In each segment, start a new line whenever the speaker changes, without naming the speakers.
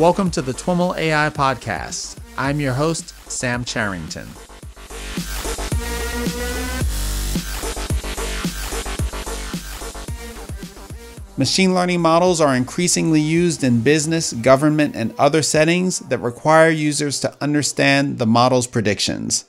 Welcome to the TWIML AI Podcast. I'm your host, Sam Charrington. Machine learning models are increasingly used in business, government, and other settings that require users to understand the model's predictions.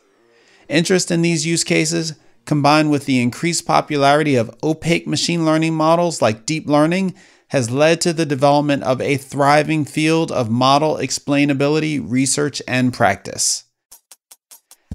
Interest in these use cases, combined with the increased popularity of opaque machine learning models like deep learning, has led to the development of a thriving field of model explainability research and practice.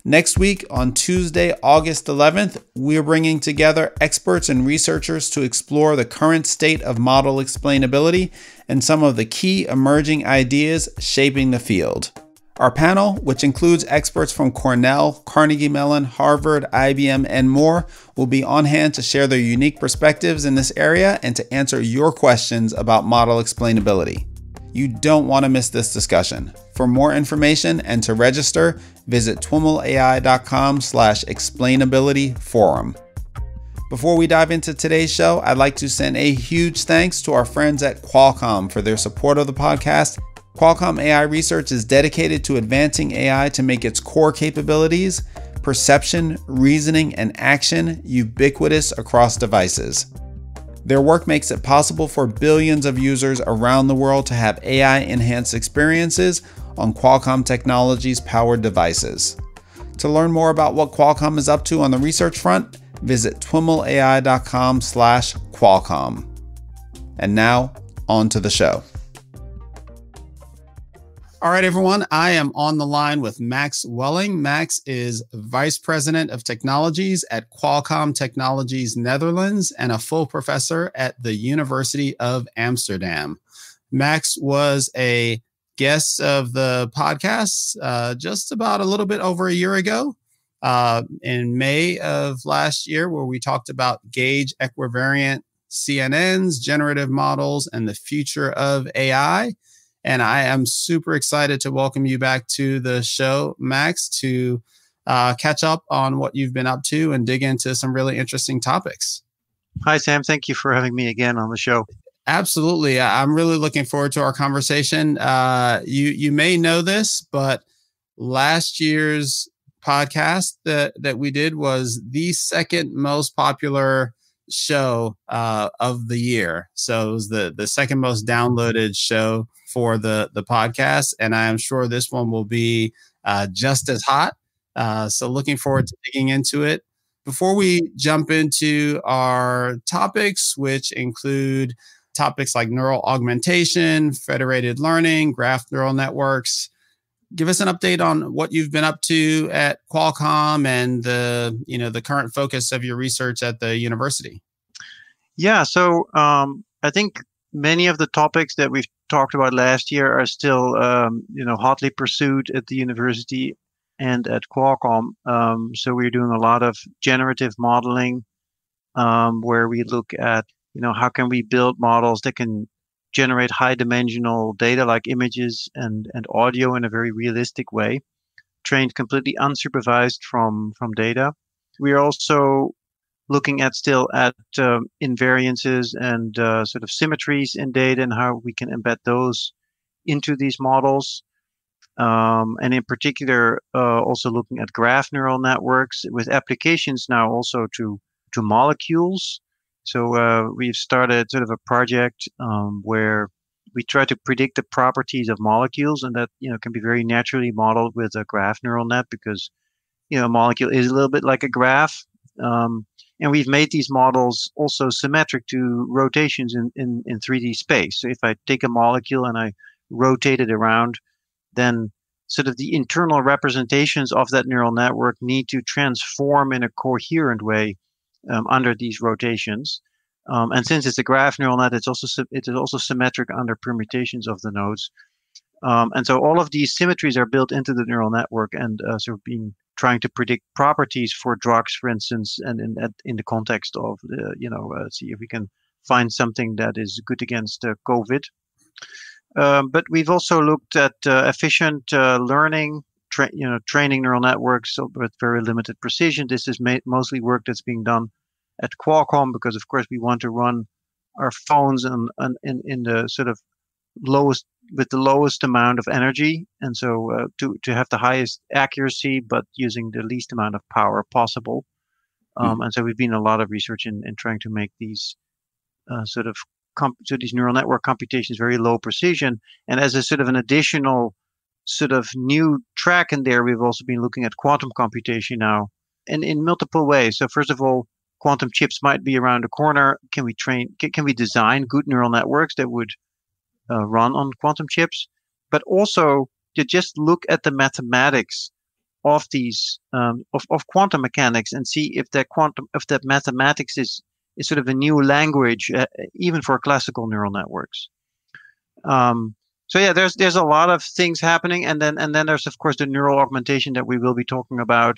Next week, on Tuesday, August 11th, we're bringing together experts and researchers to explore the current state of model explainability and some of the key emerging ideas shaping the field. Our panel, which includes experts from Cornell, Carnegie Mellon, Harvard, IBM, and more, will be on hand to share their unique perspectives in this area and to answer your questions about model explainability. You don't want to miss this discussion. For more information and to register, visit twimlai.com slash explainability forum. Before we dive into today's show, I'd like to send a huge thanks to our friends at Qualcomm for their support of the podcast Qualcomm AI Research is dedicated to advancing AI to make its core capabilities, perception, reasoning, and action ubiquitous across devices. Their work makes it possible for billions of users around the world to have AI enhanced experiences on Qualcomm Technologies powered devices. To learn more about what Qualcomm is up to on the research front, visit twimlai.com/qualcomm. And now, on to the show. All right, everyone. I am on the line with Max Welling. Max is Vice President of Technologies at Qualcomm Technologies Netherlands and a full professor at the University of Amsterdam. Max was a guest of the podcast uh, just about a little bit over a year ago uh, in May of last year, where we talked about gauge equivariant CNNs, generative models, and the future of AI. And I am super excited to welcome you back to the show, Max, to uh, catch up on what you've been up to and dig into some really interesting topics.
Hi, Sam. Thank you for having me again on the show.
Absolutely. I'm really looking forward to our conversation. Uh, you you may know this, but last year's podcast that that we did was the second most popular show uh, of the year. So it was the the second most downloaded show for the the podcast, and I am sure this one will be uh, just as hot. Uh, so looking forward to digging into it. Before we jump into our topics, which include topics like neural augmentation, federated learning, graph neural networks, give us an update on what you've been up to at Qualcomm and the you know the current focus of your research at the university.
Yeah, so um, I think many of the topics that we've talked about last year are still, um, you know, hotly pursued at the university and at Qualcomm. Um, so we're doing a lot of generative modeling, um, where we look at, you know, how can we build models that can generate high-dimensional data like images and and audio in a very realistic way, trained completely unsupervised from from data. We're also looking at still at um, invariances and uh, sort of symmetries in data and how we can embed those into these models. Um, and in particular, uh, also looking at graph neural networks with applications now also to to molecules. So uh, we've started sort of a project um, where we try to predict the properties of molecules, and that you know can be very naturally modeled with a graph neural net because you know a molecule is a little bit like a graph. Um, and we've made these models also symmetric to rotations in, in, in 3D space. So if I take a molecule and I rotate it around, then sort of the internal representations of that neural network need to transform in a coherent way um, under these rotations. Um, and since it's a graph neural net, it's also it is also symmetric under permutations of the nodes. Um, and so all of these symmetries are built into the neural network and uh, sort of being trying to predict properties for drugs, for instance, and in in the context of uh, you know uh, see if we can find something that is good against uh, COVID. Um, but we've also looked at uh, efficient uh, learning, tra- you know, training neural networks with very limited precision. This is ma- mostly work that's being done at Qualcomm because, of course, we want to run our phones in, in, in the sort of lowest with the lowest amount of energy, and so uh, to to have the highest accuracy, but using the least amount of power possible. Hmm. Um, mm. And so we've been a lot of research in, in trying to make these uh, sort of comp- so these neural network computations very low precision. And as a sort of an additional sort of new track in there, we've also been looking at quantum computation now, and in multiple ways. So first of all, quantum chips might be around the corner. Can we train? Can, can we design good neural networks that would uh, run on quantum chips? But also to just look at the mathematics of these um, of, of quantum mechanics and see if that quantum if that mathematics is is sort of a new language uh, even for classical neural networks. Um, so yeah, there's there's a lot of things happening, and then and then there's of course the neural augmentation that we will be talking about.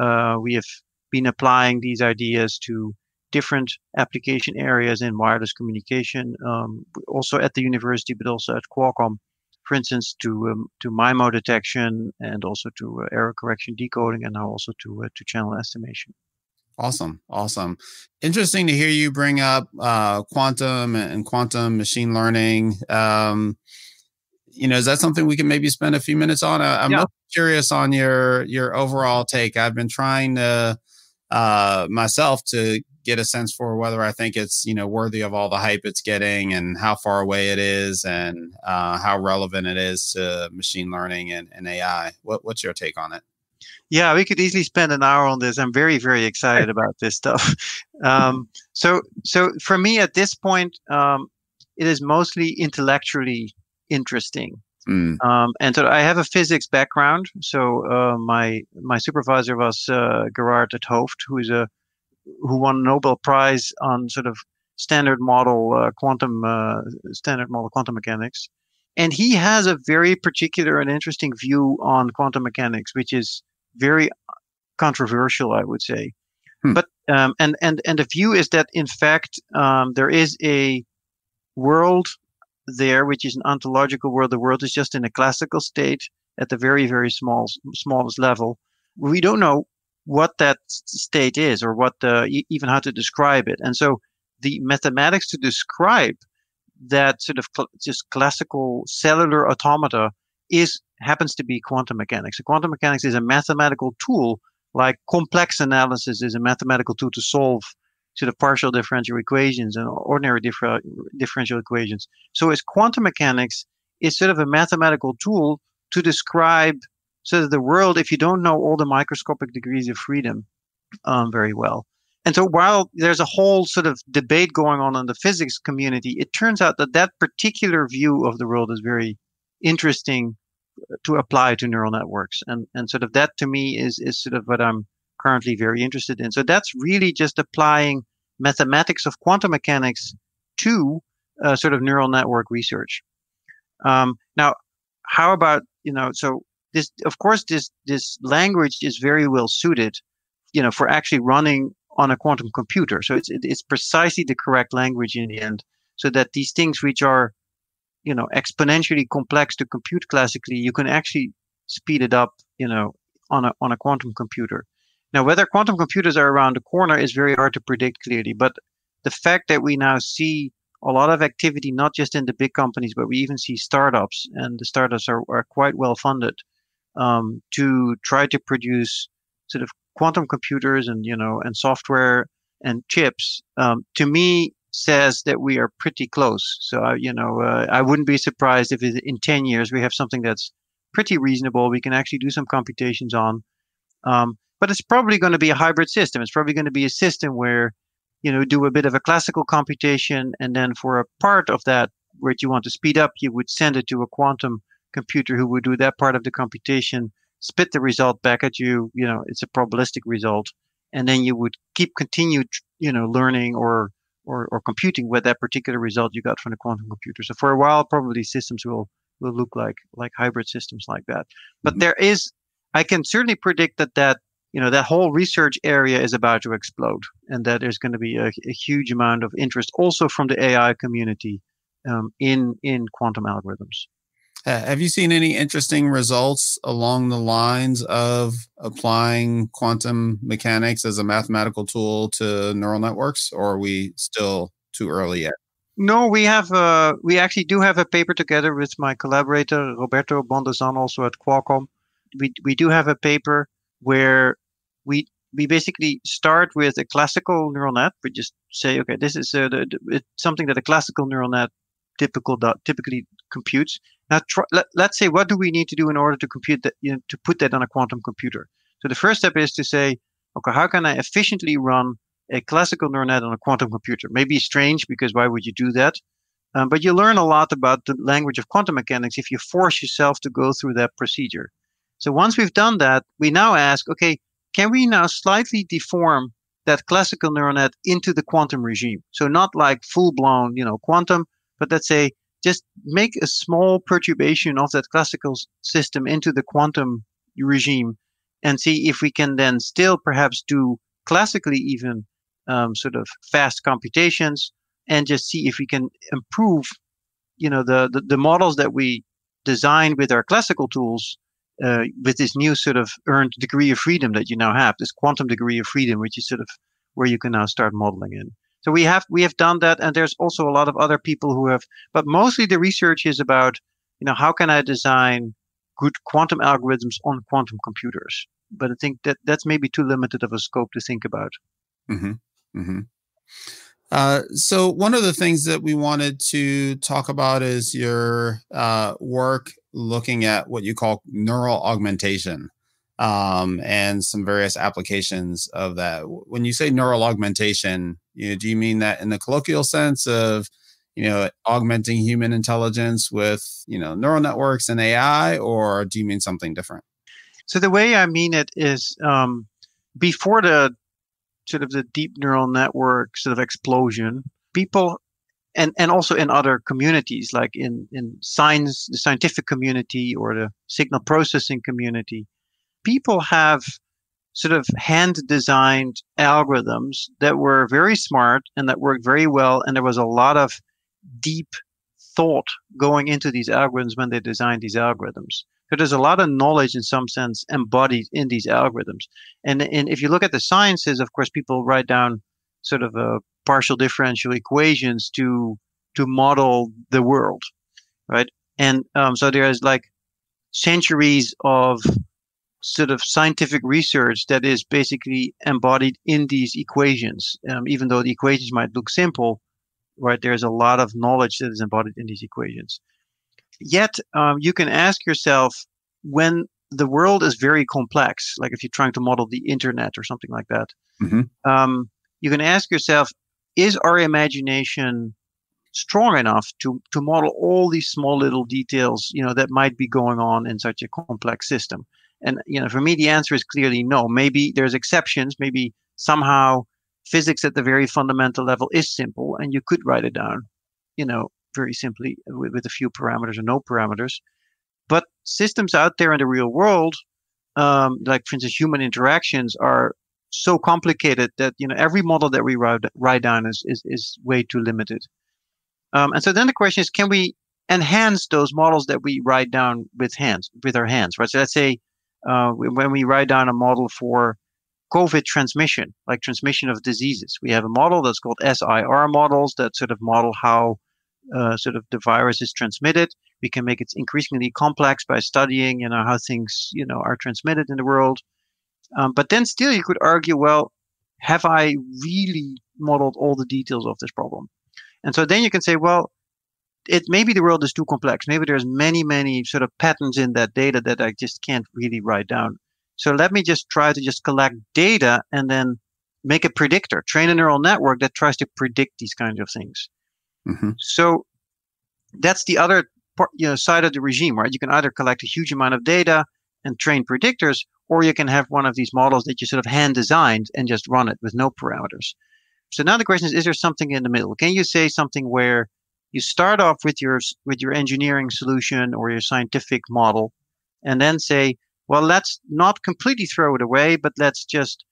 Uh, we have been applying these ideas to different application areas in wireless communication, um, also at the university, but also at Qualcomm, for instance, to um, to MIMO detection and also to uh, error correction decoding, and now also to uh, to channel estimation.
Awesome, awesome, interesting to hear you bring up uh, quantum and quantum machine learning. Um, you know, is that something we can maybe spend a few minutes on? I, am yeah. curious on your your overall take. I've been trying to uh, myself to get a sense for whether I think it's you know worthy of all the hype it's getting and how far away it is and uh, how relevant it is to machine learning and, and AI. What, what's your take on it?
Yeah, we could easily spend an hour on this. I'm very very excited about this stuff. Um, so so for me at this point, um, it is mostly intellectually interesting. Mm. Um, and so I have a physics background. So uh, my my supervisor was uh, Gerard 't Hooft, who is a who won a Nobel Prize on sort of standard model uh, quantum uh, standard model quantum mechanics, and he has a very particular and interesting view on quantum mechanics, which is very controversial, I would say. Hmm. But um, and and and the view is that in fact um, there is a world there, which is an ontological world. The world is just in a classical state at the very, very small, smallest level. We don't know what that state is or what the, even how to describe it. And so the mathematics to describe that sort of cl- just classical cellular automata is happens to be quantum mechanics. So quantum mechanics is a mathematical tool like complex analysis is a mathematical tool to solve sort of partial differential equations and ordinary differ- differential equations. So as quantum mechanics is sort of a mathematical tool to describe sort of the world if you don't know all the microscopic degrees of freedom um, very well. And so while there's a whole sort of debate going on in the physics community, it turns out that that particular view of the world is very interesting to apply to neural networks. And, and sort of that to me is, is sort of what I'm currently very interested in. So that's really just applying mathematics of quantum mechanics to uh, sort of neural network research. Um, now, how about you know? So this, of course, this this language is very well suited, you know, for actually running on a quantum computer. So it's it's precisely the correct language in the end, so that these things which are, you know, exponentially complex to compute classically, you can actually speed it up, you know, on a on a quantum computer. Now, whether quantum computers are around the corner is very hard to predict clearly, but the fact that we now see a lot of activity, not just in the big companies, but we even see startups, and the startups are, are quite well funded um, to try to produce sort of quantum computers and you know and software and chips. Um, to me, says that we are pretty close. So uh, you know, uh, I wouldn't be surprised if in ten years we have something that's pretty reasonable. We can actually do some computations on. Um, but it's probably going to be a hybrid system. It's probably going to be a system where, you know, do a bit of a classical computation, and then for a part of that where you want to speed up, you would send it to a quantum computer who would do that part of the computation, spit the result back at you. You know, it's a probabilistic result, and then you would keep continue, you know, learning or or, or computing with that particular result you got from the quantum computer. So for a while, probably systems will will look like like hybrid systems like that. But mm-hmm. there is, I can certainly predict that that you know that whole research area is about to explode and that there's going to be a, a huge amount of interest also from the ai community um, in in quantum algorithms
have you seen any interesting results along the lines of applying quantum mechanics as a mathematical tool to neural networks or are we still too early yet
No, we have uh, we actually do have a paper together with my collaborator Roberto Bondesan, also at Qualcomm. We we do have a paper where we we basically start with a classical neural net. We just say, okay, this is uh, the, it's something that a classical neural net typical typically computes. Now, let, let's say, what do we need to do in order to compute that, you know, to put that on a quantum computer? So the first step is to say, okay, how can I efficiently run a classical neural net on a quantum computer? Maybe strange because why would you do that? Um, but you learn a lot about the language of quantum mechanics if you force yourself to go through that procedure. So once we've done that, we now ask, okay, can we now slightly deform that classical neural net into the quantum regime? So not like full blown, you know, quantum, but let's say just make a small perturbation of that classical system into the quantum regime and see if we can then still perhaps do classically even um, sort of fast computations and just see if we can improve you know the, the, the models that we design with our classical tools uh, with this new sort of earned degree of freedom that you now have this quantum degree of freedom which is sort of where you can now start modeling in so we have we have done that and there's also a lot of other people who have but mostly the research is about you know how can i design good quantum algorithms on quantum computers but i think that that's maybe too limited of a scope to think about
mm-hmm. Mm-hmm. Uh, so one of the things that we wanted to talk about is your uh, work looking at what you call neural augmentation um, and some various applications of that. When you say neural augmentation, you know, do you mean that in the colloquial sense of you know augmenting human intelligence with you know neural networks and AI, or do you mean something different?
So the way I mean it is um, before the sort of the deep neural network sort of explosion, people and and also in other communities like in in science the scientific community or the signal processing community people have sort of hand designed algorithms that were very smart and that worked very well. And there was a lot of deep thought going into these algorithms when they designed these algorithms. So there's a lot of knowledge in some sense embodied in these algorithms. And, and if you look at the sciences, of course, people write down sort of uh, partial differential equations to to model the world, right? And um, so there's like centuries of sort of scientific research that is basically embodied in these equations. Um, even though the equations might look simple, right? There's a lot of knowledge that is embodied in these equations. Yet, um, you can ask yourself when the world is very complex, like if you're trying to model the internet or something like that, mm-hmm. um, you can ask yourself, is our imagination strong enough to to model all these small little details, you know, that might be going on in such a complex system? And you know, for me, the answer is clearly no. Maybe there's exceptions. Maybe somehow physics at the very fundamental level is simple, and you could write it down, you know, very simply with, with a few parameters or no parameters. But systems out there in the real world, um, like for instance, human interactions, are so complicated that you know every model that we write, write down is, is is way too limited. Um, and so then the question is, can we enhance those models that we write down with hands, with our hands, right? So let's say uh, when we write down a model for COVID transmission, like transmission of diseases. We have a model that's called SIR models that sort of model how uh, sort of the virus is transmitted. We can make it increasingly complex by studying, you know, how things, you know, are transmitted in the world. Um, but then still, you could argue, well, have I really modeled all the details of this problem? And so then you can say, well, it maybe the world is too complex. Maybe there's many, many sort of patterns in that data that I just can't really write down. So let me just try to just collect data and then make a predictor, train a neural network that tries to predict these kinds of things. Mm-hmm. So that's the other part, you know, side of the regime, right? You can either collect a huge amount of data and train predictors, or you can have one of these models that you sort of hand designed and just run it with no parameters. So now the question is, is there something in the middle? Can you say something where you start off with your with your engineering solution or your scientific model and then say well let's not completely throw it away but let's just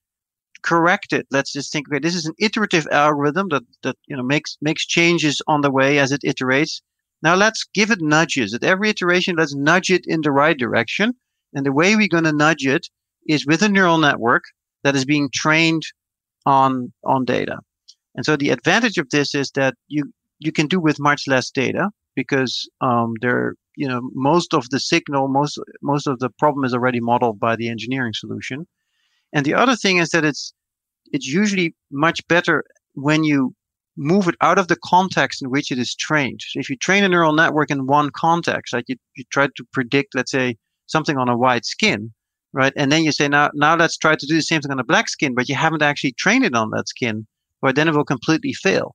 correct it. Let's just think okay this is an iterative algorithm that that you know makes makes changes on the way as it iterates. Now let's give it nudges. At every iteration let's nudge it in the right direction. And the way we're going to nudge it is with a neural network that is being trained on on data. And so the advantage of this is that you you can do with much less data because um, there, you know, most of the signal, most most of the problem is already modeled by the engineering solution. And the other thing is that it's it's usually much better when you move it out of the context in which it is trained. So if you train a neural network in one context, like you, you try to predict, let's say, something on a white skin, right? And then you say, now, now let's try to do the same thing on a black skin, but you haven't actually trained it on that skin, well, then it will completely fail.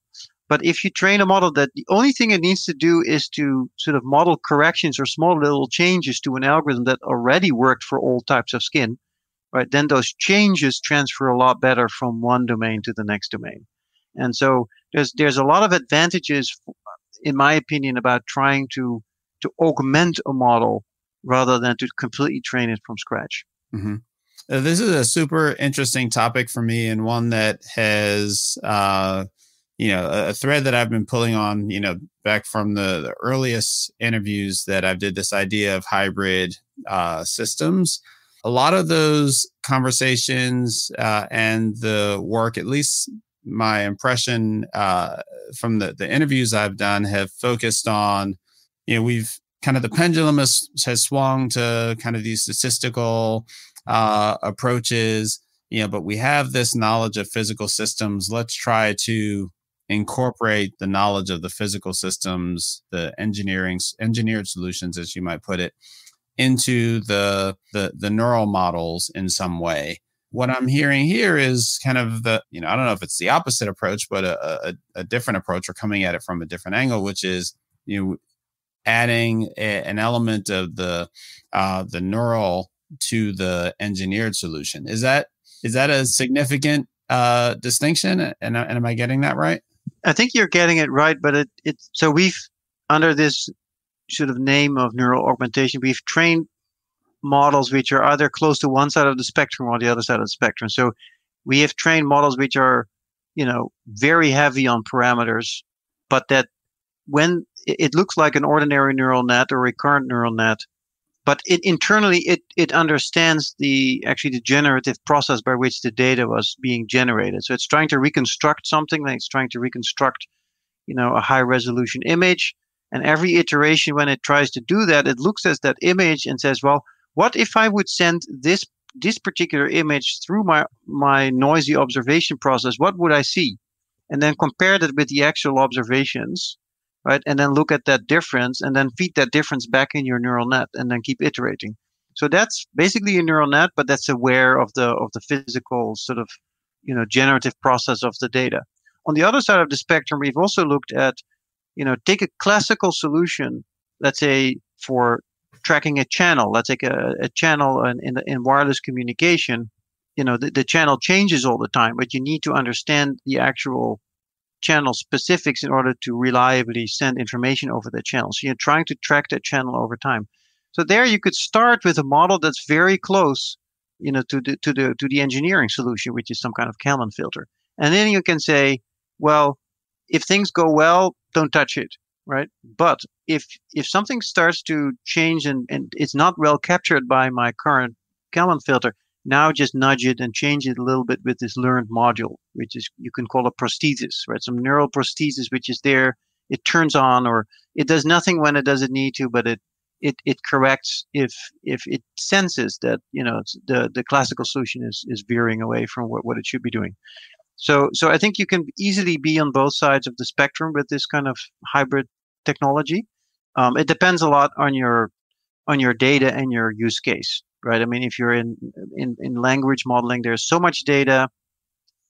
But if you train a model that the only thing it needs to do is to sort of model corrections or small little changes to an algorithm that already worked for all types of skin, right? Then those changes transfer a lot better from one domain to the next domain. And so there's there's a lot of advantages, in my opinion, about trying to to augment a model rather than to completely train it from scratch.
Mm-hmm. Uh, this is a super interesting topic for me, and one that has, uh, you know, a, thread that I've been pulling on, you know, back from the, the earliest interviews that I've did. This idea of hybrid uh, systems. A lot of those conversations uh, and the work, at least my impression uh, from the, the interviews I've done have focused on, you know, we've kind of the pendulum has, has swung to kind of these statistical uh, approaches, you know, but we have this knowledge of physical systems. Let's try to incorporate the knowledge of the physical systems, the engineering engineered solutions, as you might put it, into the the, the neural models in some way what I'm hearing here is kind of the, you know, I don't know if it's the opposite approach, but a, a, a different approach or coming at it from a different angle, which is, you know, adding a, an element of the, uh, the neural to the engineered solution. Is that, is that a significant uh, distinction? And, and am I getting that right?
I think you're getting it right, but it, it, so we've, under this sort of name of neural augmentation, we've trained models which are either close to one side of the spectrum or the other side of the spectrum. So we have trained models which are, you know, very heavy on parameters, but that when it looks like an ordinary neural net or recurrent neural net, but it internally it it understands the actually the generative process by which the data was being generated. So it's trying to reconstruct something, like it's trying to reconstruct, you know, a high resolution image. And every iteration, when it tries to do that, it looks at that image and says, well, what if I would send this this particular image through my my noisy observation process? What would I see? And then compare that with the actual observations, right? And then look at that difference and then feed that difference back in your neural net and then keep iterating. So that's basically a neural net, but that's aware of the of the physical sort of you know generative process of the data. On the other side of the spectrum, we've also looked at, you know, take a classical solution, let's say for tracking a channel. Let's take a, a channel in, in, in, wireless communication. You know, the, the channel changes all the time, but you need to understand the actual channel specifics in order to reliably send information over the channel. So you're trying to track that channel over time. So there you could start with a model that's very close, you know, to the to the to the engineering solution, which is some kind of Kalman filter. And then you can say, well, if things go well, don't touch it right? But if if something starts to change and, and it's not well captured by my current Kalman filter, now just nudge it and change it a little bit with this learned module, which is you can call a prosthesis, right? Some neural prosthesis which is there. It turns on or it does nothing when it doesn't need to, but it it, it corrects if if it senses that you know the the classical solution is is veering away from what, what it should be doing. So so I think you can easily be on both sides of the spectrum with this kind of hybrid technology. Um, it depends a lot on your on your data and your use case, right? I mean, if you're in in, in language modeling, there's so much data,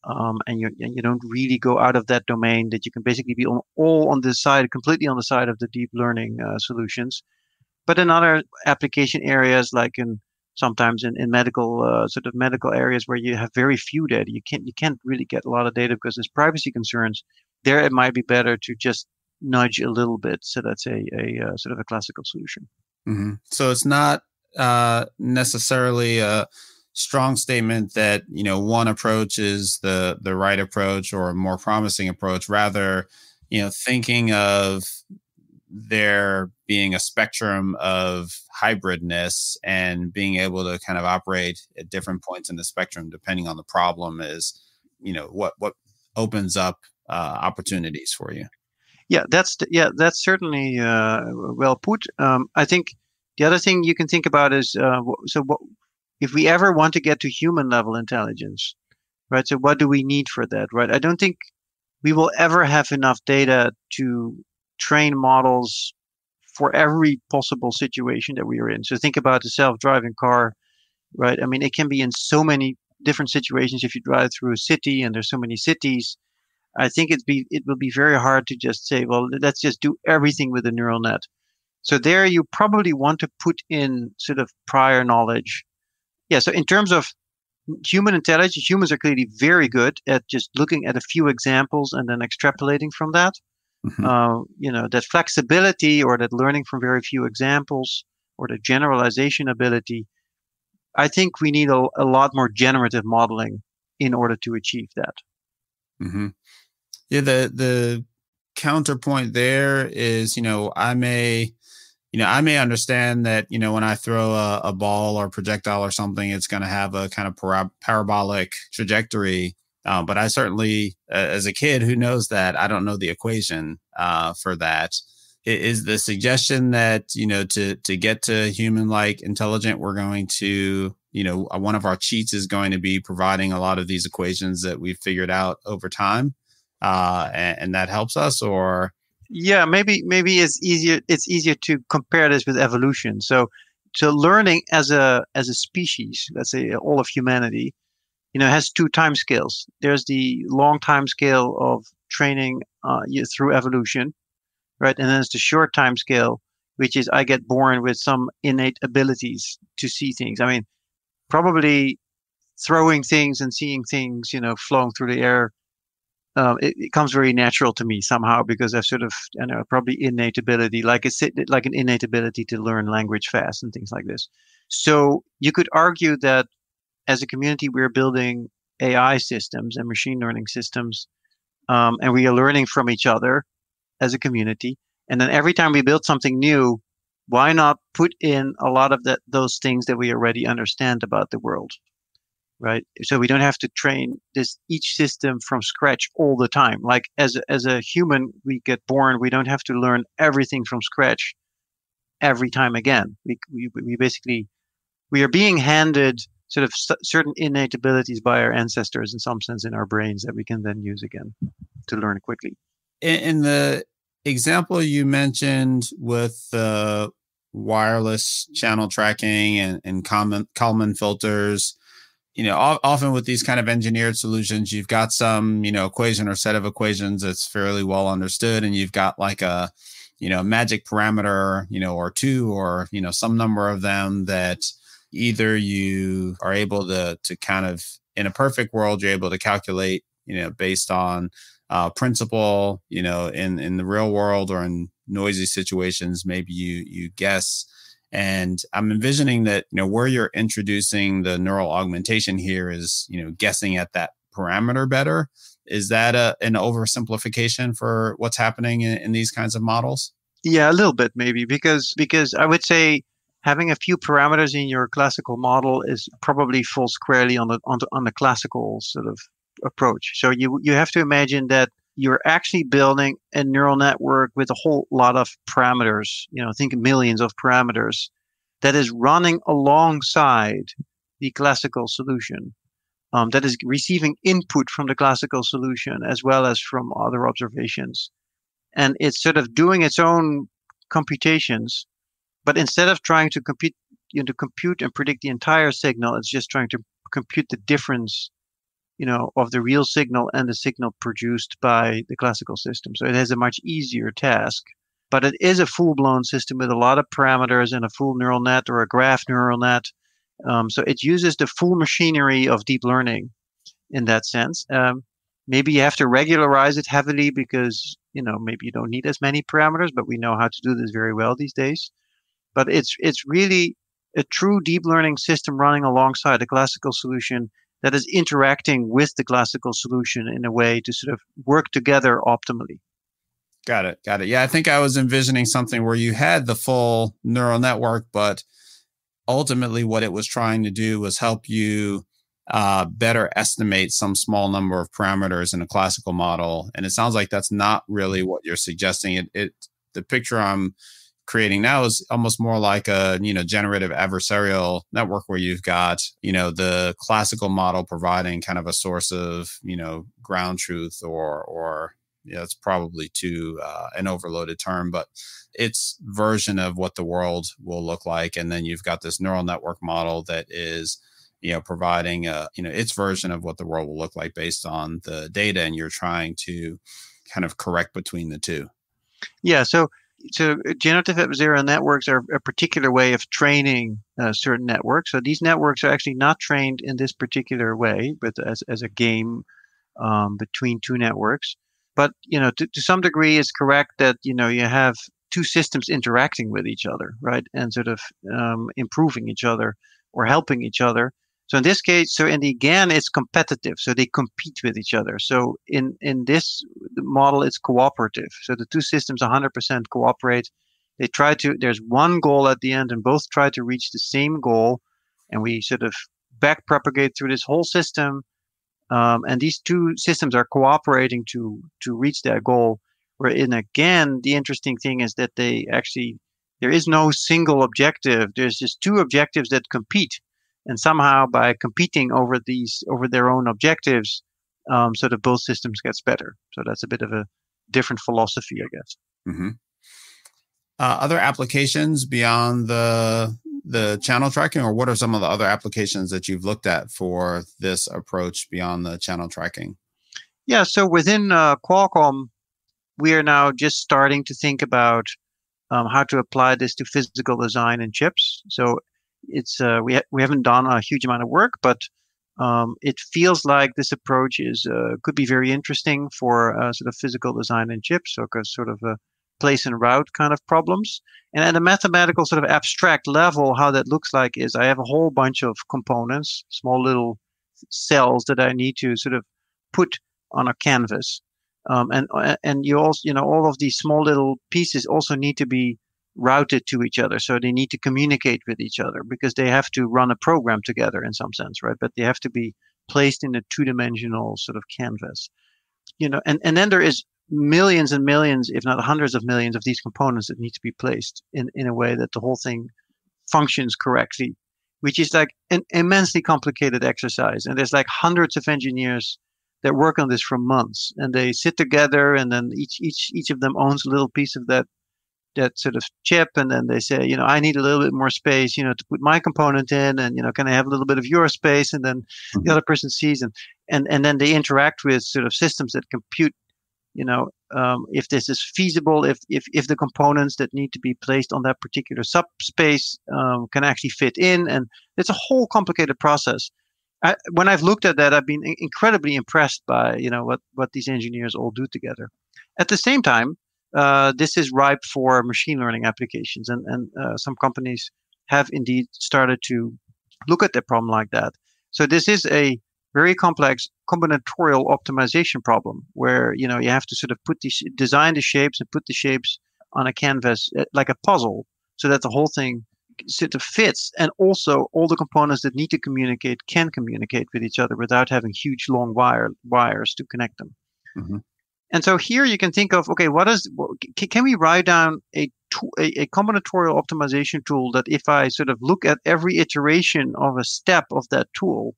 um, and you and you don't really go out of that domain that you can basically be on, all on the side, completely on the side of the deep learning uh, solutions. But in other application areas, like in sometimes in, in medical uh, sort of medical areas where you have very few data, you can't you can't really get a lot of data because there's privacy concerns. There, it might be better to just nudge a little bit. So that's a, a, uh, sort of a classical solution.
Mm-hmm. So it's not uh, necessarily a strong statement that you know one approach is the the right approach or a more promising approach. Rather, you know, thinking of there being a spectrum of hybridness and being able to kind of operate at different points in the spectrum depending on the problem is you know what what opens up uh, opportunities for you
Yeah, that's yeah, that's certainly uh, well put. Um, I think the other thing you can think about is uh, so what, if we ever want to get to human level intelligence, right? So what do we need for that, right? I don't think we will ever have enough data to train models for every possible situation that we are in. So think about the self-driving car, right? I mean, it can be in so many different situations. If you drive through a city and there's so many cities, I think it be it will be very hard to just say, well, let's just do everything with a neural net. So there, you probably want to put in sort of prior knowledge. Yeah. So in terms of human intelligence, humans are clearly very good at just looking at a few examples and then extrapolating from that. Mm-hmm. Uh, you know, that flexibility or that learning from very few examples or the generalization ability. I think we need a, a lot more generative modeling in order to achieve that.
Mm-hmm. Yeah, the the counterpoint there is, you know, I may, you know, I may understand that, you know, when I throw a, a ball or projectile or something, it's going to have a kind of para- parabolic trajectory. Uh, but I certainly, uh, as a kid who knows that, I don't know the equation uh, for that. Is the suggestion that you know to to get to human like intelligent, we're going to you know one of our cheats is going to be providing a lot of these equations that we've figured out over time uh, and, and that helps us, or
yeah, maybe maybe it's easier it's easier to compare this with evolution. So so learning as a as a species, let's say all of humanity, you know, has two time scales. There's the long time scale of training uh, through evolution, right? And then there's the short time scale, which is I get born with some innate abilities to see things. I mean, probably throwing things and seeing things, you know, flowing through the air um, it, it, comes very natural to me somehow because I've sort of, I know, probably innate ability, like a like an innate ability to learn language fast and things like this. So you could argue that as a community, we're building AI systems and machine learning systems, um, and we are learning from each other as a community. And then every time we build something new, why not put in a lot of that those things that we already understand about the world? Right? So we don't have to train this each system from scratch all the time. Like as as a human, we get born, we don't have to learn everything from scratch every time again. We we, we basically we are being handed sort of certain innate abilities by our ancestors in some sense in our brains that we can then use again to learn quickly.
In, in the example you mentioned with the wireless channel tracking and, and Kalman, Kalman filters, you know, often with these kind of engineered solutions, you've got some, you know, equation or set of equations that's fairly well understood, and you've got like a, you know, magic parameter, you know, or two, or you know, some number of them that either you are able to to kind of in a perfect world you're able to calculate, you know, based on uh, principle, you know, in in the real world or in noisy situations, maybe you you guess and I'm envisioning that, you know, where you're introducing the neural augmentation here is, you know, guessing at that parameter better. Is that a, an oversimplification for what's happening in, in these kinds of models?
Yeah, a little bit maybe because because I would say having a few parameters in your classical model is probably falls squarely on the on the, on the classical sort of approach. So you you have to imagine that you're actually building a neural network with a whole lot of parameters, you know, think millions of parameters that is running alongside the classical solution. Um, that is receiving input from the classical solution as well as from other observations. And it's sort of doing its own computations, but instead of trying to compute, you know, to compute and predict the entire signal, it's just trying to compute the difference you know, of the real signal and the signal produced by the classical system. So it has a much easier task. But it is a full blown system with a lot of parameters and a full neural net or a graph neural net. Um, so it uses the full machinery of deep learning in that sense. Um, maybe you have to regularize it heavily because, you know, maybe you don't need as many parameters, but we know how to do this very well these days. But it's, it's really a true deep learning system running alongside a classical solution that is interacting with the classical solution in a way to sort of work together optimally.
Got it. Got it. Yeah, I think I was envisioning something where you had the full neural network, but ultimately what it was trying to do was help you uh, better estimate some small number of parameters in a classical model. And it sounds like that's not really what you're suggesting. It, it the picture I'm creating now is almost more like a you know generative adversarial network where you've got you know the classical model providing kind of a source of you know ground truth or or yeah, it's probably too uh, an overloaded term, but its version of what the world will look like. And then you've got this neural network model that is, you know, providing a, you know, its version of what the world will look like based on the data. And you're trying to kind of correct between the two.
Yeah. So, so generative adversarial networks are a particular way of training uh, certain networks. So these networks are actually not trained in this particular way, but as, as a game um, between two networks but you know to, to some degree it's correct that you know you have two systems interacting with each other right and sort of um, improving each other or helping each other so in this case so in the GAN it's competitive. So they compete with each other. So in in this model it's cooperative. So the two systems 100% cooperate. They try to there's one goal at the end and both try to reach the same goal. And we sort of back propagate through this whole system. Um, and these two systems are cooperating to to reach that goal. Where in a GAN, the interesting thing is that they actually there is no single objective. There's just two objectives that compete, and somehow by competing over these over their own objectives, um, so that both systems gets better. So that's a bit of a different philosophy, I guess.
Mm-hmm. Uh, other applications beyond the the channel tracking, or what are some of the other applications that you've looked at for this approach beyond the channel tracking?
Yeah, so within uh, Qualcomm, we are now just starting to think about um, how to apply this to physical design and chips. So it's uh, we ha- we haven't done a huge amount of work, but um, it feels like this approach is uh, could be very interesting for uh, sort of physical design and chips, so sort of a place and route kind of problems. And at a mathematical sort of abstract level, how that looks like is I have a whole bunch of components, small little cells that I need to sort of put on a canvas. Um, and and you also you know all of these small little pieces also need to be routed to each other so they need to communicate with each other because they have to run a program together in some sense right but they have to be placed in a two-dimensional sort of canvas you know and, and then there is millions and millions, if not hundreds of millions of these components that need to be placed in, in a way that the whole thing functions correctly, which is like an immensely complicated exercise. And there's like hundreds of engineers that work on this for months and they sit together and then each, each, each of them owns a little piece of that, that sort of chip. And then they say, you know, I need a little bit more space, you know, to put my component in and, you know, can I have a little bit of your space? And then mm-hmm. the other person sees and, and, and then they interact with sort of systems that compute you know, um, if this is feasible, if, if, if the components that need to be placed on that particular subspace um, can actually fit in. And it's a whole complicated process. I, when I've looked at that, I've been incredibly impressed by, you know, what, what these engineers all do together. At the same time, uh, this is ripe for machine learning applications. And, and uh, some companies have indeed started to look at the problem like that. So this is a very complex combinatorial optimization problem where you know you have to sort of put these design the shapes and put the shapes on a canvas eh, like a puzzle so that the whole thing sort of fits and also all the components that need to communicate can communicate with each other without having huge long wire wires to connect them mm-hmm. And so here you can think of okay what is can we write down a, a, combinatorial optimization tool that if i sort of look at every iteration of a step of that tool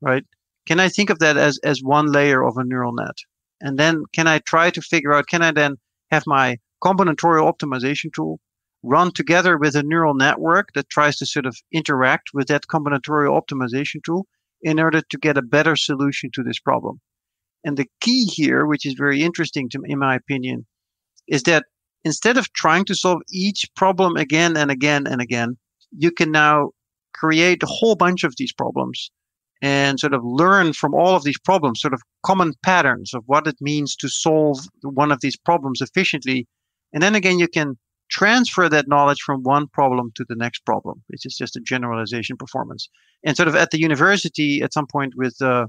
right can I think of that as, as one layer of a neural net? And then can I try to figure out, can I then have my combinatorial optimization tool run together with a neural network that tries to sort of interact with that combinatorial optimization tool in order to get a better solution to this problem? And the key here, which is very interesting to me in my opinion, is that instead of trying to solve each problem again and again and again, you can now create a whole bunch of these problems and sort of learn from all of these problems, sort of common patterns of what it means to solve one of these problems efficiently. And then again, you can transfer that knowledge from one problem to the next problem, which is just a generalization performance. And sort of at the university, at some point with uh,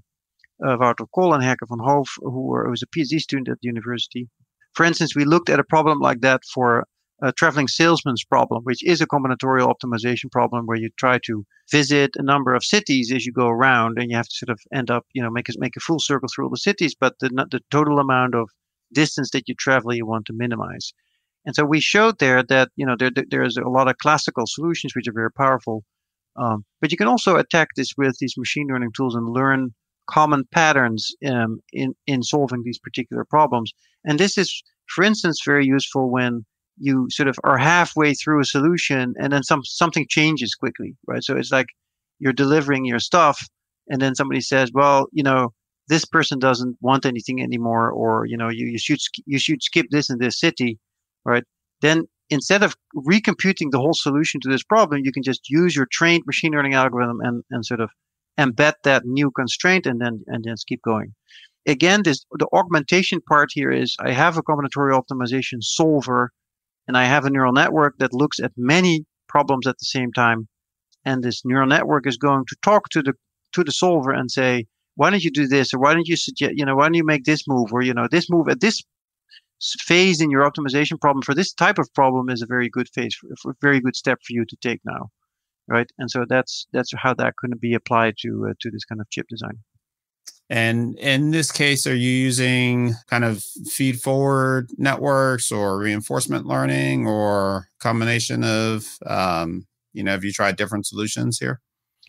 Wouter Kool and Herke van Hoof, who was a PhD student at the university, for instance, we looked at a problem like that for a traveling salesman's problem, which is a combinatorial optimization problem where you try to visit a number of cities as you go around, and you have to sort of end up, you know, make a, make a full circle through all the cities, but the the total amount of distance that you travel you want to minimize. And so we showed there that you know there there's a lot of classical solutions which are very powerful, um, but you can also attack this with these machine learning tools and learn common patterns um, in in solving these particular problems. And this is, for instance, very useful when you sort of are halfway through a solution and then some something changes quickly, right? So it's like you're delivering your stuff, and then somebody says, "Well, you know." This person doesn't want anything anymore, or you know, you, you should you should skip this in this city, right? Then instead of recomputing the whole solution to this problem, you can just use your trained machine learning algorithm and, and sort of embed that new constraint and then and then keep going. Again, this the augmentation part here is I have a combinatorial optimization solver and I have a neural network that looks at many problems at the same time. And this neural network is going to talk to the to the solver and say, why don't you do this or why don't you suggest you know why don't you make this move or you know this move at this phase in your optimization problem for this type of problem is a very good phase, for, a very good step for you to take now, right? And so that's that's how that could be applied to uh, to this kind of chip design.
And in this case, are you using kind of feed forward networks or reinforcement learning or combination of, um, you know, have you tried different solutions here?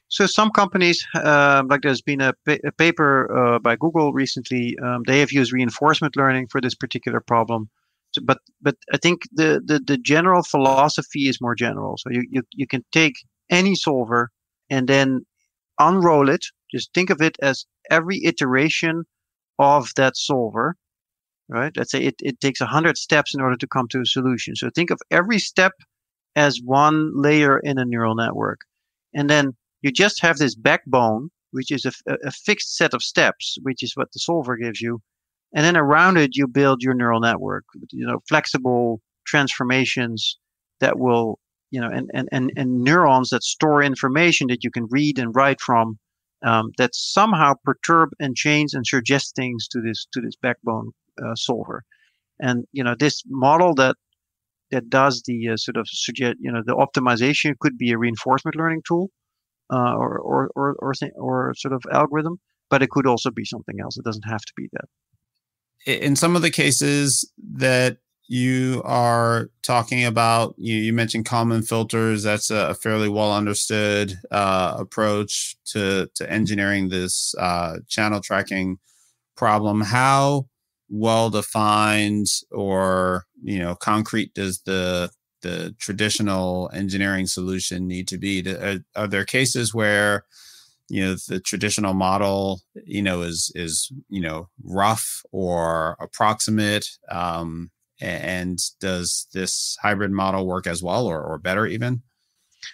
So some companies, uh, like there's been a, pa- a paper uh, by Google recently, um, they have used reinforcement learning for this particular problem. So, but but I think the, the the general philosophy is more general. So you, you you can take any solver and then unroll it. Just think of it as every iteration of that solver, right? Let's say it, it takes 100 steps in order to come to a solution. So think of every step as one layer in a neural network. And then you just have this backbone, which is a, a fixed set of steps, which is what the solver gives you. And then around it, you build your neural network, you know, flexible transformations that will, you know, and, and, and, and neurons that store information that you can read and write from um, that somehow perturb and change and suggest things to this to this backbone uh, solver. And you know this model that that does the uh, sort of suggest you know the optimization could be a reinforcement learning tool uh, or, or, or, or, or sort of algorithm, but it could also be something else. It doesn't have to be that.
In some of the cases that you are talking about, you, you mentioned Kalman filters. That's a fairly well understood uh, approach to, to engineering this uh, channel tracking problem. How well defined or you know concrete does the the traditional engineering solution need to be? Are, are there cases where you know the traditional model you know is is you know rough or approximate um, and does this hybrid model work as well or, or better even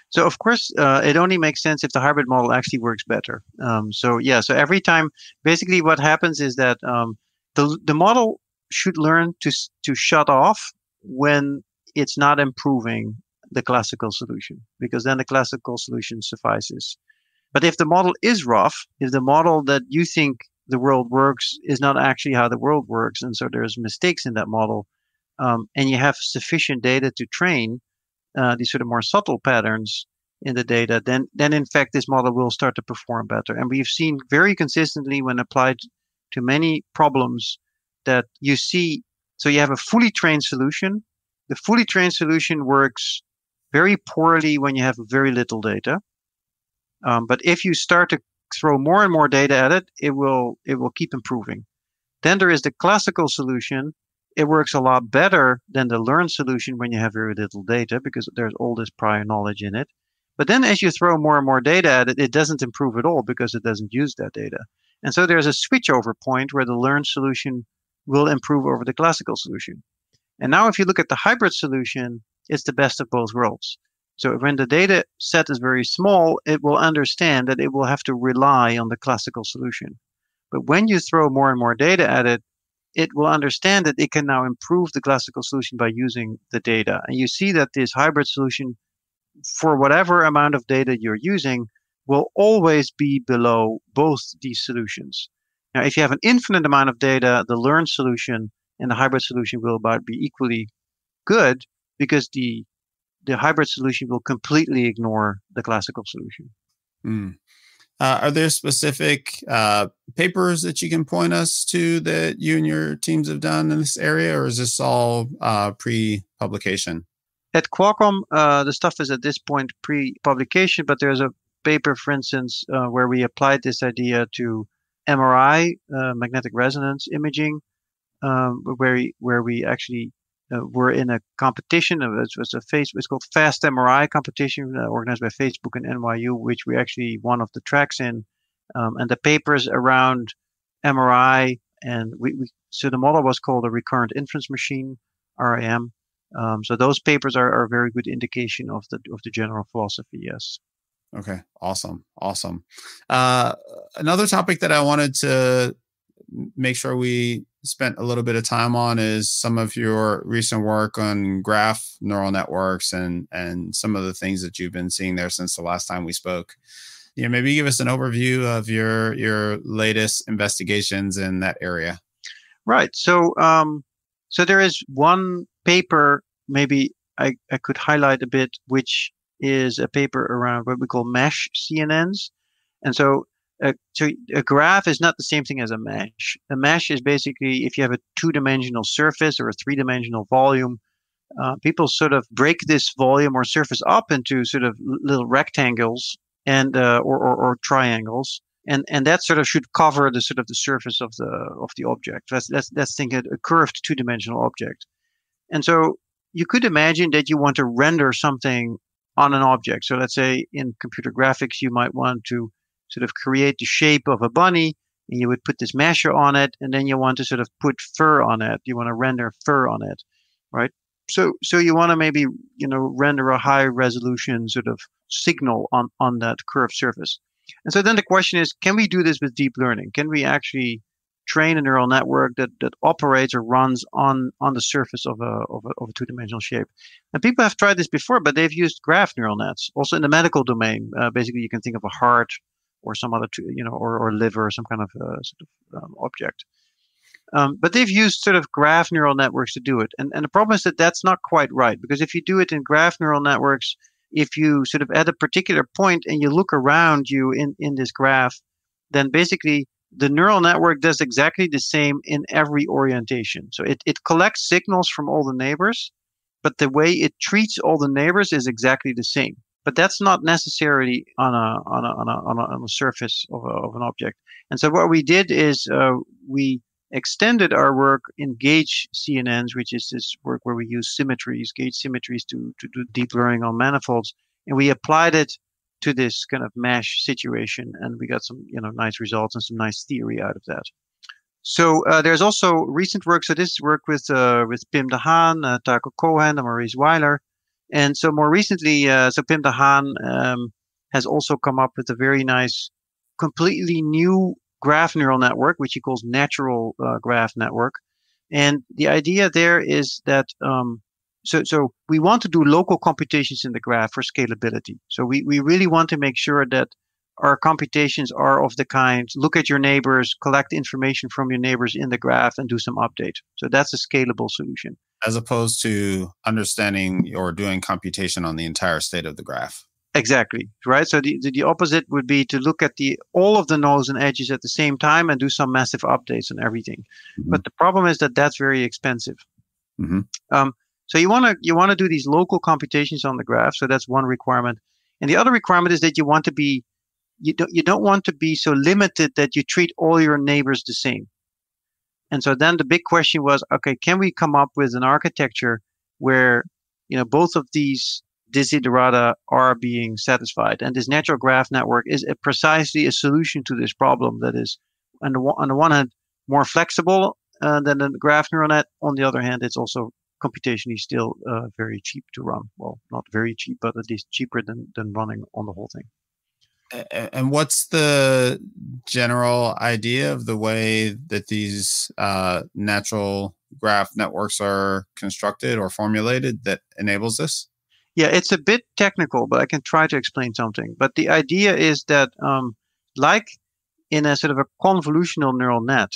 so of course uh, it only makes sense if the hybrid model actually works better um, so yeah so every time basically what happens is that um, the, the model should learn to to shut off when it's not improving the classical solution because then the classical solution suffices. But if the model is rough, if the model that you think the world works is not actually how the world works, and so there's mistakes in that model, um, and you have sufficient data to train uh, these sort of more subtle patterns in the data, then then in fact this model will start to perform better. And we've seen very consistently when applied to many problems that you see. So you have a fully trained solution the fully trained solution works very poorly when you have very little data. Um, but if you start to throw more and more data at it, it will it will keep improving. Then there is the classical solution. It works a lot better than the learned solution when you have very little data because there's all this prior knowledge in it. But then as you throw more and more data at it, it doesn't improve at all because it doesn't use that data. And so there's a switchover point where the learned solution will improve over the classical solution. And now if you look at the hybrid solution, it's the best of both worlds. So when the data set is very small, it will understand that it will have to rely on the classical solution. But when you throw more and more data at it, it will understand that it can now improve the classical solution by using the data. And you see that this hybrid solution, for whatever amount of data you're using, will always be below both these solutions. Now, if you have an infinite amount of data, the learned solution and the hybrid solution will about be equally good because the the hybrid solution will completely ignore the classical solution.
Mm. Uh, are there specific uh, papers that you can point us to that you and your teams have done in this area, or is this all uh, pre-publication?
At Qualcomm, uh, the stuff is at this point pre-publication, but there's a paper, for instance, uh, where we applied this idea to MRI, uh, magnetic resonance imaging, um, where we, where we actually uh, were in a competition. It was a face. It's called Fast MRI competition uh, organized by Facebook and NYU, which we actually one of the tracks in. Um, and the papers around MRI and we, we, so the model was called a recurrent inference machine RIM. Um, so those papers are, are a very good indication of the of the general philosophy. Yes.
Okay. Awesome. Awesome. Uh, another topic that I wanted to make sure we spent a little bit of time on is some of your recent work on graph neural networks and and some of the things that you've been seeing there since the last time we spoke. You know, maybe give us an overview of your your latest investigations in that area.
Right. So um, so there is one paper maybe I, I could highlight a bit, which is a paper around what we call mesh CNNs. And so a, so a graph is not the same thing as a mesh. A mesh is basically if you have a two-dimensional surface or a three-dimensional volume, uh, people sort of break this volume or surface up into sort of little rectangles and uh, or, or, or, triangles, and and that sort of should cover the sort of the surface of the of the object. That's that's think of a curved two-dimensional object, and so you could imagine that you want to render something on an object. So let's say in computer graphics, you might want to sort of create the shape of a bunny and you would put this mesher on it and then you want to sort of put fur on it. You want to render fur on it right? So so you want to maybe you know render a high resolution sort of signal on on that curved surface. And so then the question is can we do this with deep learning? Can we actually train a neural network that, that operates or runs on on the surface of a, of a, a two-dimensional shape? And people have tried this before but they've used graph neural nets also in the medical domain. Uh, basically you can think of a heart or some other, you know, or, or liver or some kind of uh, sort of um, object. Um, but they've used sort of graph neural networks to do it. And, and the problem is that that's not quite right because if you do it in graph neural networks, if you sort of at a particular point and you look around you in, in this graph, then basically the neural network does exactly the same in every orientation. So it, it collects signals from all the neighbors, but the way it treats all the neighbors is exactly the same but that's not necessarily on a on a on a on a, on a surface of, a, of an object. And so what we did is uh, we extended our work in gauge CNNs, which is this work where we use symmetries, gauge symmetries to to do deep learning on manifolds, and we applied it to this kind of mesh situation, and we got some you know nice results and some nice theory out of that. So uh, there's also recent work. So this work with uh, with Pim de Haan, uh, Taco Cohen, and Maurice Weiler, and so more recently, uh, so Pim de Haan um, has also come up with a very nice, completely new graph neural network, which he calls natural uh, graph network. And the idea there is that um, so so we want to do local computations in the graph for scalability. So we, we really want to make sure that our computations are of the kind look at your neighbors, collect information from your neighbors in the graph, and do some update. So that's a scalable solution.
As opposed to understanding or doing computation on the entire state of the graph.
Exactly right. So the, the, the opposite would be to look at the all of the nodes and edges at the same time and do some massive updates on everything. Mm-hmm. But the problem is that that's very expensive. Mm-hmm. Um, so you want to you want to do these local computations on the graph. So that's one requirement. And the other requirement is that you want to be you don't you don't want to be so limited that you treat all your neighbors the same. And so then the big question was, okay, can we come up with an architecture where you know both of these desiderata are being satisfied? And this natural graph network is a, precisely a solution to this problem that is, on the, on the one hand, more flexible uh, than the graph neural net. On the other hand, it's also computationally still uh, very cheap to run. Well, not very cheap, but at least cheaper than, than running on the whole thing
and what's the general idea of the way that these uh, natural graph networks are constructed or formulated that enables this?
Yeah, it's a bit technical, but I can try to explain something. But the idea is that, um, like in a sort of a convolutional neural net,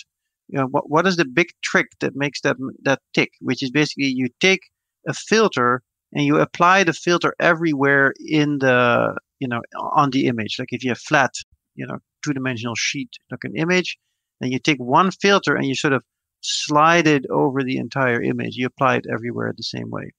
you know, what, what is the big trick that makes that that tick? Which is basically you take a filter and you apply the filter everywhere in the you know on the image. Like if you have flat, you know, two-dimensional sheet like an image, then you take one filter and you sort of slide it over the entire image. You apply it everywhere the same way.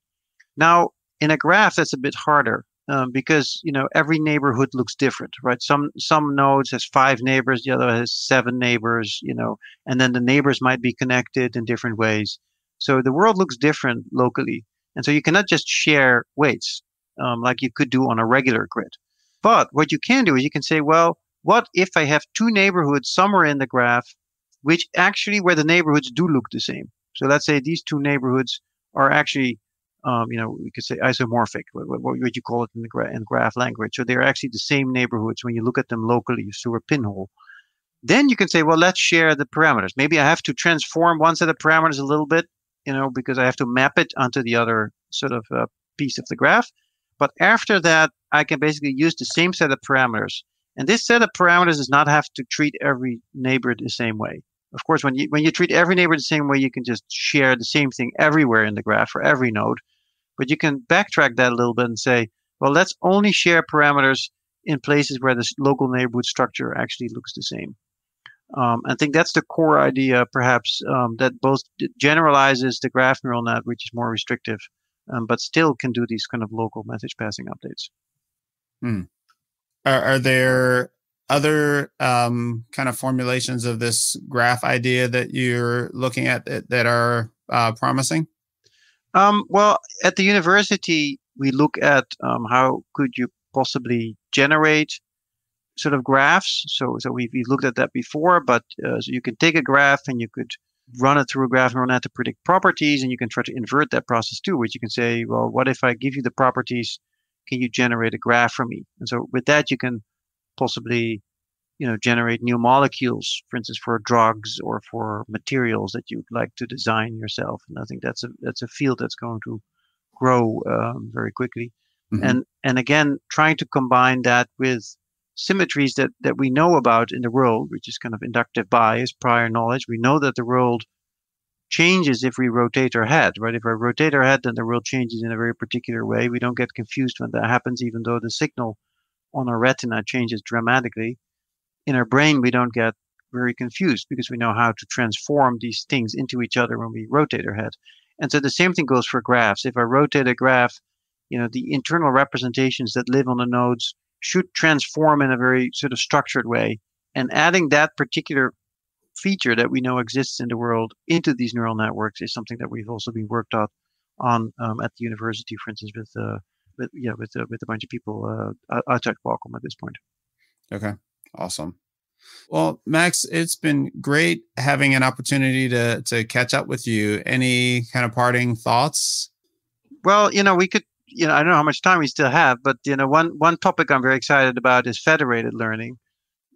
Now, in a graph, that's a bit harder um, because you know every neighborhood looks different, right? Some some nodes has five neighbors, the other has seven neighbors, you know, and then the neighbors might be connected in different ways. So the world looks different locally, and so you cannot just share weights um, like you could do on a regular grid. But what you can do is you can say, well, what if I have two neighborhoods somewhere in the graph, which actually where the neighborhoods do look the same? So let's say these two neighborhoods are actually um, you know, we could say isomorphic, what, what, would you call it in the gra- in graph language? So they're actually the same neighborhoods when you look at them locally through a pinhole. Then you can say, well, let's share the parameters. Maybe I have to transform one set of parameters a little bit, you know, because I have to map it onto the other sort of uh, piece of the graph. But after that, I can basically use the same set of parameters. And this set of parameters does not have to treat every neighbor the same way. Of course, when you when you treat every neighbor the same way, you can just share the same thing everywhere in the graph for every node. But you can backtrack that a little bit and say, well, let's only share parameters in places where the local neighborhood structure actually looks the same. Um, I think that's the core idea, perhaps, um, that both generalizes the graph neural net, which is more restrictive, um, but still can do these kind of local message passing updates.
Hmm. Are, are, there other um, kind of formulations of this graph idea that you're looking at that, that are uh, promising?
Um, well, at the university, we look at um, how could you possibly generate sort of graphs. So, so we've, we've looked at that before, but uh, so you can take a graph and you could run it through a graph neural net to predict properties, and you can try to invert that process too, which you can say, well, what if I give you the properties? Can you generate a graph for me? And so with that, you can possibly you know generate new molecules for instance for drugs or for materials that you'd like to design yourself and i think that's a that's a field that's going to grow um, very quickly mm-hmm. and and again trying to combine that with symmetries that that we know about in the world which is kind of inductive bias prior knowledge we know that the world changes if we rotate our head right if we rotate our head then the world changes in a very particular way we don't get confused when that happens even though the signal on our retina changes dramatically in our brain, we don't get very confused because we know how to transform these things into each other when we rotate our head. And so the same thing goes for graphs. If I rotate a graph, you know, the internal representations that live on the nodes should transform in a very sort of structured way. And adding that particular feature that we know exists in the world into these neural networks is something that we've also been worked on on um, at the university, for instance, with uh, with yeah with uh, with a bunch of people uh, outside Qualcomm at this point.
Okay. Awesome. Well, Max, it's been great having an opportunity to to catch up with you. Any kind of parting thoughts?
Well, you know, we could, you know, I don't know how much time we still have, but you know, one one topic I'm very excited about is federated learning.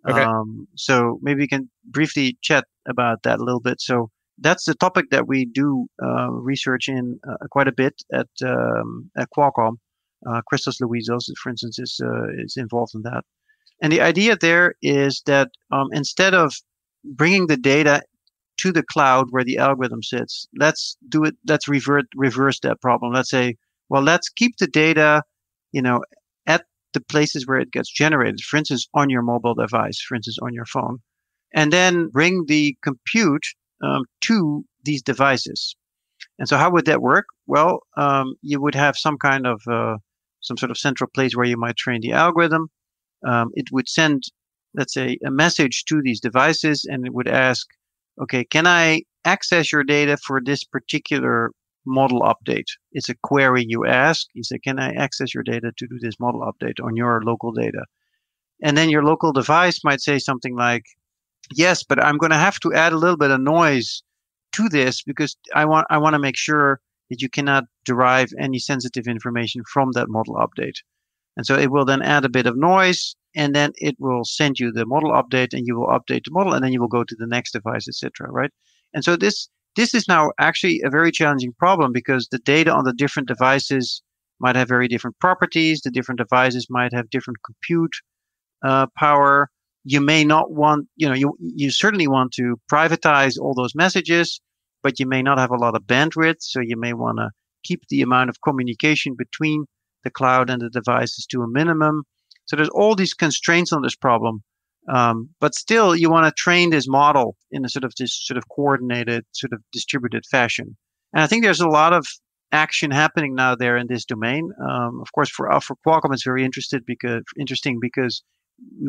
Okay. Um, so maybe we can briefly chat about that a little bit. So that's the topic that we do uh, research in uh, quite a bit at um, at Qualcomm. Uh, Christos Louizos, for instance, is uh, is involved in that. And the idea there is that um, instead of bringing the data to the cloud where the algorithm sits, let's do it. Let's revert reverse that problem. Let's say, well, let's keep the data, you know, at the places where it gets generated. For instance, on your mobile device. For instance, on your phone, and then bring the compute um, to these devices. And so, how would that work? Well, um, you would have some kind of uh, some sort of central place where you might train the algorithm um, it would send, let's say, a message to these devices and it would ask, okay, can I access your data for this particular model update? It's a query you ask. You say, can I access your data to do this model update on your local data? And then your local device might say something like, yes, but I'm going to have to add a little bit of noise to this because I want, I want to make sure that you cannot derive any sensitive information from that model update. And so it will then add a bit of noise and then it will send you the model update and you will update the model and then you will go to the next device, etc. Right? And so this this is now actually a very challenging problem because the data on the different devices might have very different properties. The different devices might have different compute uh, power. You may not want, you know, you you certainly want to privatize all those messages, but you may not have a lot of bandwidth. So you may want to keep the amount of communication between the cloud and the devices to a minimum. So there's all these constraints on this problem. Um, but still, you want to train this model in a sort of this sort of coordinated, sort of distributed fashion. And I think there's a lot of action happening now there in this domain. Um, of course, for uh, for Qualcomm, it's very interested because interesting because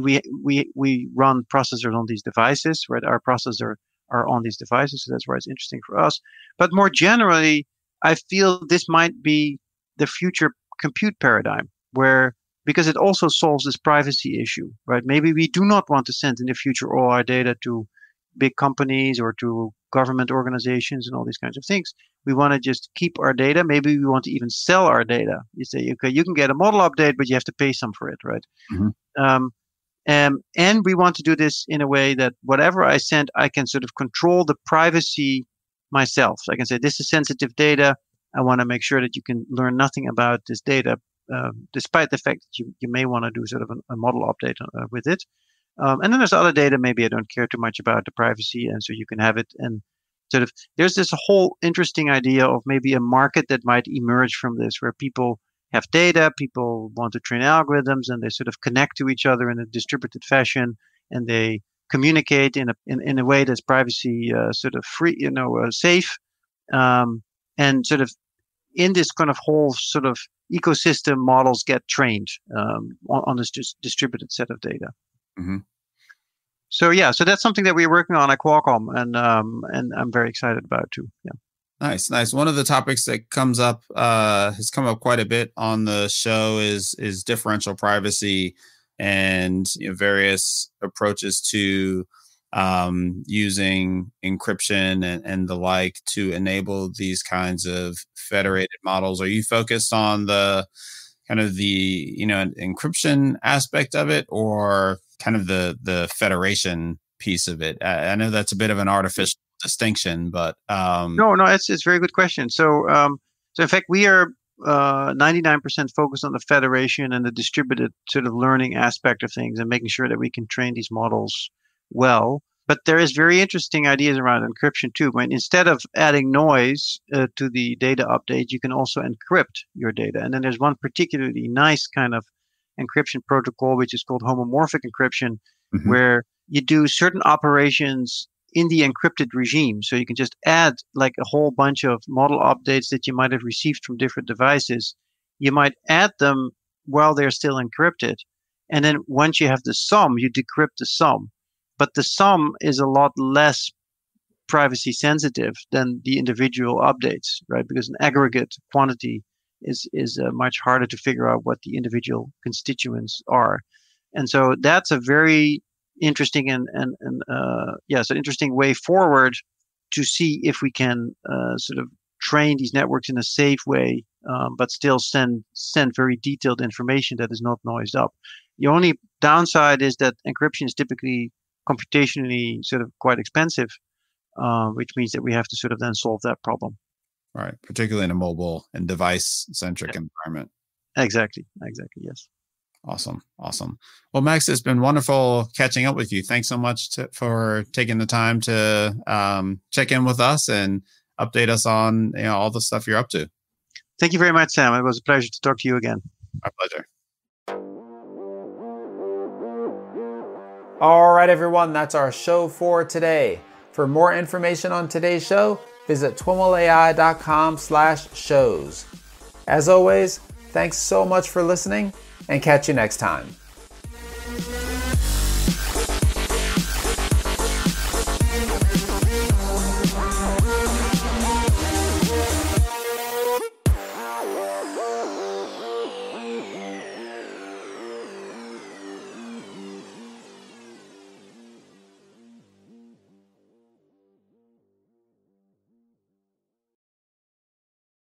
we we we run processors on these devices, right? Our processors are on these devices, so that's why it's interesting for us. But more generally, I feel this might be the future compute paradigm, where because it also solves this privacy issue, right? Maybe we do not want to send in the future all our data to big companies or to government organizations and all these kinds of things. We want to just keep our data. Maybe we want to even sell our data. You say, okay, you can get a model update, but you have to pay some for it, right? Mm-hmm. Um, um, and we want to do this in a way that whatever I send, I can sort of control the privacy myself. So I can say, this is sensitive data. I want to make sure that you can learn nothing about this data, uh, despite the fact that you, you may want to do sort of a, a model update uh, with it. Um, and then there's other data maybe I don't care too much about the privacy, and so you can have it. And sort of there's this whole interesting idea of maybe a market that might emerge from this, where people have data, people want to train algorithms, and they sort of connect to each other in a distributed fashion, and they communicate in a in, in a way that's privacy uh, sort of free, you know, uh, safe, um, and sort of in this kind of whole sort of ecosystem, models get trained um, on, on, this dis- distributed set of data. Mm-hmm. So yeah, so that's something that we're working on at Qualcomm, and um, and I'm very excited about too. Yeah.
Nice, nice. One of the topics that comes up uh, has come up quite a bit on the show is is differential privacy and you know, various approaches to um, using encryption and, and the like to enable these kinds of federated models. Are you focused on the kind of the you know encryption aspect of it, or kind of the the federation piece of it? I, I know that's a bit of an artificial distinction, but um,
no, no, it's it's a very good question. So, um, so in fact, we are uh, 99% focused on the federation and the distributed sort of learning aspect of things and making sure that we can train these models well. But there is very interesting ideas around encryption too. When instead of adding noise uh, to the data update, you can also encrypt your data. And then there's one particularly nice kind of encryption protocol, which is called homomorphic encryption, mm-hmm. where you do certain operations in the encrypted regime. So you can just add like a whole bunch of model updates that you might have received from different devices. You might add them while they're still encrypted. And then once you have the sum, you decrypt the sum. But the sum is a lot less privacy sensitive than the individual updates, right? Because an aggregate quantity is is uh, much harder to figure out what the individual constituents are. And so that's a very interesting and and, and uh, yeah, an interesting way forward to see if we can uh, sort of train these networks in a safe way, um, but still send send very detailed information that is not noised up. The only downside is that encryption is typically computationally sort of quite expensive, uh, which means that we have to sort of then solve that problem.
Right, particularly in a mobile and device centric yeah. environment.
Exactly, exactly, yes.
Awesome. Awesome. Well, Max, it's been wonderful catching up with you. Thanks so much to, for taking the time to um, check in with us and update us on you know, all the stuff you're up to.
Thank you very much, Sam. It was a pleasure to talk to you again.
My pleasure. All right, everyone, that's our show for today. For more information on today's show, visit twimlai.com slash shows. As always, thanks so much for listening and catch you next time.